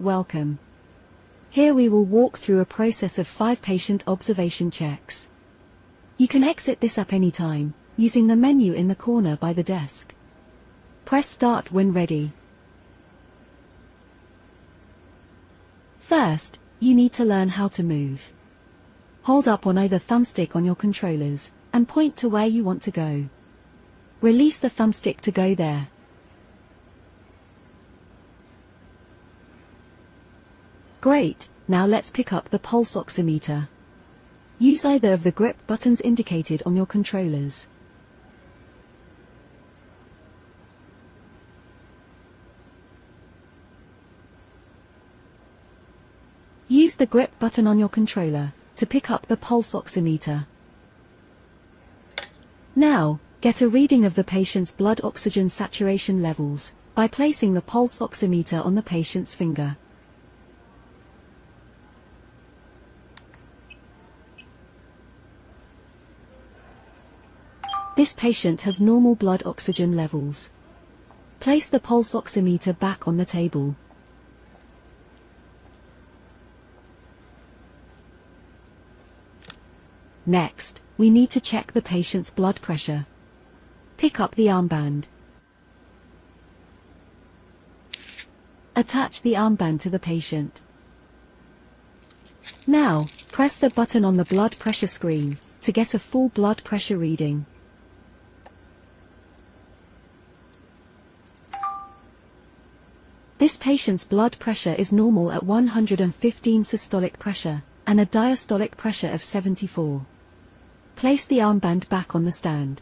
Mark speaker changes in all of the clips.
Speaker 1: welcome. Here we will walk through a process of five patient observation checks. You can exit this app anytime, using the menu in the corner by the desk. Press start when ready. First, you need to learn how to move. Hold up on either thumbstick on your controllers, and point to where you want to go. Release the thumbstick to go there. Great, now let's pick up the pulse oximeter. Use either of the grip buttons indicated on your controllers. Use the grip button on your controller to pick up the pulse oximeter. Now, get a reading of the patient's blood oxygen saturation levels by placing the pulse oximeter on the patient's finger. This patient has normal blood oxygen levels. Place the pulse oximeter back on the table. Next, we need to check the patient's blood pressure. Pick up the armband. Attach the armband to the patient. Now, press the button on the blood pressure screen to get a full blood pressure reading. This patient's blood pressure is normal at 115 systolic pressure and a diastolic pressure of 74. Place the armband back on the stand.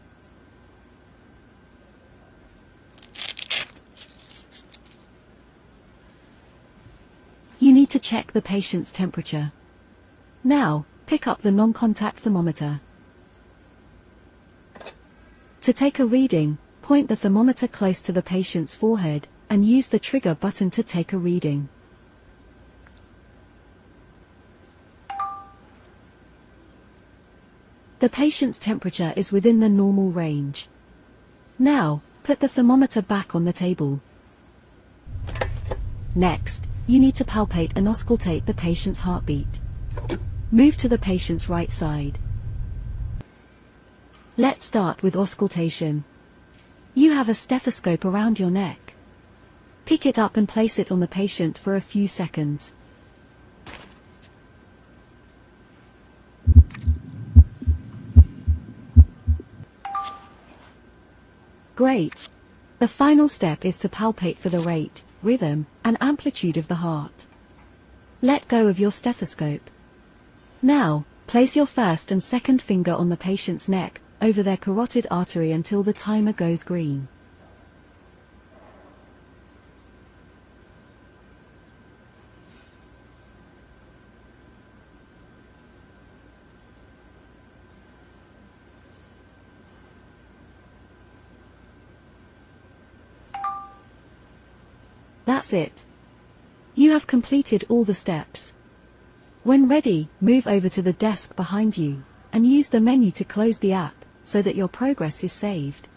Speaker 1: You need to check the patient's temperature. Now, pick up the non-contact thermometer. To take a reading, point the thermometer close to the patient's forehead, and use the trigger button to take a reading. The patient's temperature is within the normal range. Now, put the thermometer back on the table. Next, you need to palpate and auscultate the patient's heartbeat. Move to the patient's right side. Let's start with auscultation. You have a stethoscope around your neck. Pick it up and place it on the patient for a few seconds. Great. The final step is to palpate for the rate, rhythm, and amplitude of the heart. Let go of your stethoscope. Now, place your first and second finger on the patient's neck, over their carotid artery until the timer goes green. That's it. You have completed all the steps. When ready, move over to the desk behind you, and use the menu to close the app, so that your progress is saved.